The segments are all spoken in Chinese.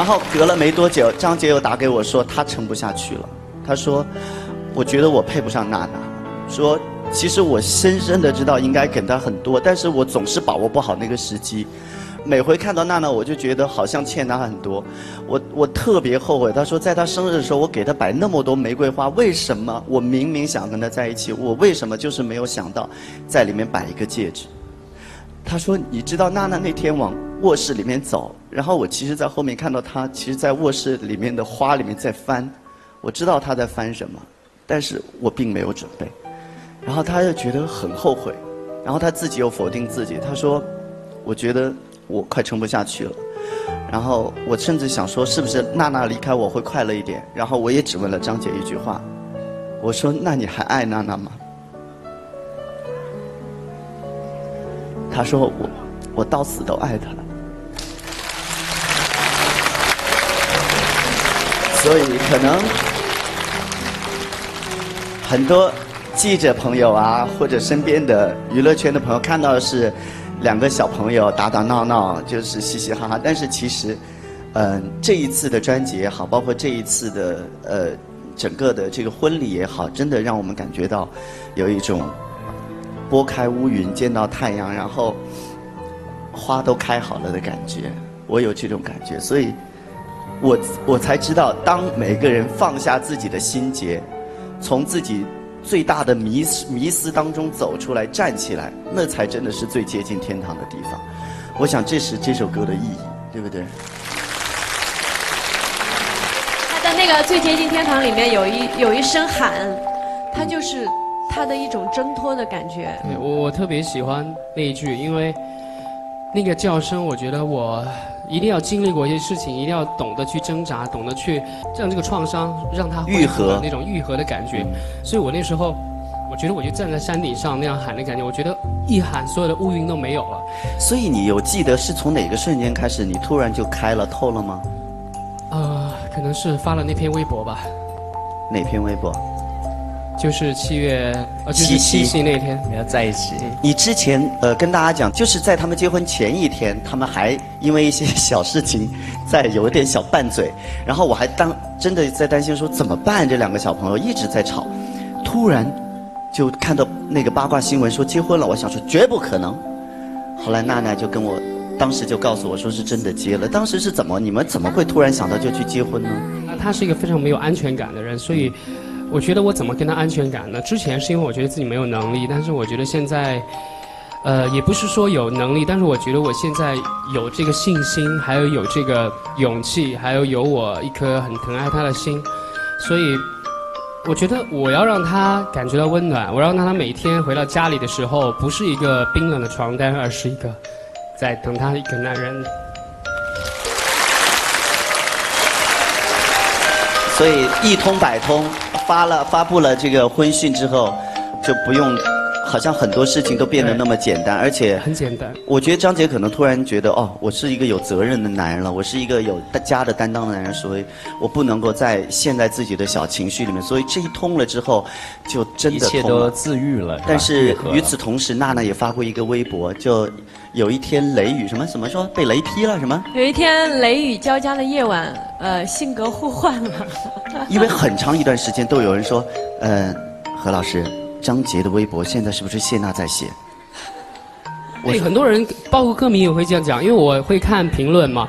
然后隔了没多久，张杰又打给我说他撑不下去了。他说：“我觉得我配不上娜娜。”说：“其实我深深的知道应该给她很多，但是我总是把握不好那个时机。每回看到娜娜，我就觉得好像欠她很多。我我特别后悔。他说，在她生日的时候，我给她摆那么多玫瑰花，为什么我明明想跟她在一起，我为什么就是没有想到在里面摆一个戒指？”他说：“你知道娜娜那天往卧室里面走，然后我其实，在后面看到她，其实，在卧室里面的花里面在翻。我知道她在翻什么，但是我并没有准备。然后他又觉得很后悔，然后他自己又否定自己。他说：‘我觉得我快撑不下去了。’然后我甚至想说，是不是娜娜离开我会快乐一点？然后我也只问了张姐一句话，我说：‘那你还爱娜娜吗？’”他说：“我，我到死都爱他。”所以可能很多记者朋友啊，或者身边的娱乐圈的朋友看到的是两个小朋友打打闹闹，就是嘻嘻哈哈。但是其实，嗯，这一次的专辑也好，包括这一次的呃整个的这个婚礼也好，真的让我们感觉到有一种。拨开乌云见到太阳，然后花都开好了的感觉，我有这种感觉，所以，我我才知道，当每个人放下自己的心结，从自己最大的迷迷思当中走出来，站起来，那才真的是最接近天堂的地方。我想这是这首歌的意义，对不对？他的那个最接近天堂里面有一有一声喊，他就是。他的一种挣脱的感觉。我我特别喜欢那一句，因为那个叫声，我觉得我一定要经历过一些事情，一定要懂得去挣扎，懂得去让这个创伤让它愈合那种愈合的感觉。所以我那时候，我觉得我就站在山顶上那样喊的感觉，我觉得一喊，所有的乌云都没有了。所以你有记得是从哪个瞬间开始，你突然就开了透了吗？呃，可能是发了那篇微博吧。哪篇微博？就是七月七七夕那天，我们要在一起。你之前呃跟大家讲，就是在他们结婚前一天，他们还因为一些小事情在有一点小拌嘴，然后我还当真的在担心说怎么办？这两个小朋友一直在吵，突然就看到那个八卦新闻说结婚了，我想说绝不可能。后来娜娜就跟我，当时就告诉我说是真的结了。当时是怎么？你们怎么会突然想到就去结婚呢？他是一个非常没有安全感的人，所以。我觉得我怎么跟他安全感呢？之前是因为我觉得自己没有能力，但是我觉得现在，呃，也不是说有能力，但是我觉得我现在有这个信心，还有有这个勇气，还有有我一颗很疼爱他的心，所以我觉得我要让他感觉到温暖，我要让他每天回到家里的时候，不是一个冰冷的床单，而是一个在等他一个男人。所以一通百通。发了发布了这个婚讯之后，就不用，好像很多事情都变得那么简单，而且很简单。我觉得张杰可能突然觉得，哦，我是一个有责任的男人了，我是一个有家的担当的男人，所以我不能够再陷在自己的小情绪里面。所以这一通了之后，就真的一切都自愈了。但是与此同时，娜娜也发过一个微博，就有一天雷雨什么什么说被雷劈了什么？有一天雷雨交加的夜晚，呃，性格互换了。因为很长一段时间都有人说，呃，何老师，张杰的微博现在是不是谢娜在写？对，很多人，包括歌迷也会这样讲，因为我会看评论嘛，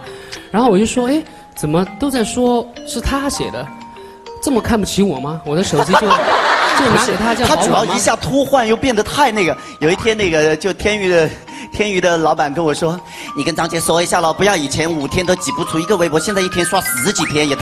然后我就说，哎，怎么都在说是他写的，这么看不起我吗？我的手机就 就拿给他这样他主要一下突换又变得太那个。有一天那个就天娱的天娱的老板跟我说，你跟张杰说一下喽，不要以前五天都挤不出一个微博，现在一天刷十几篇也。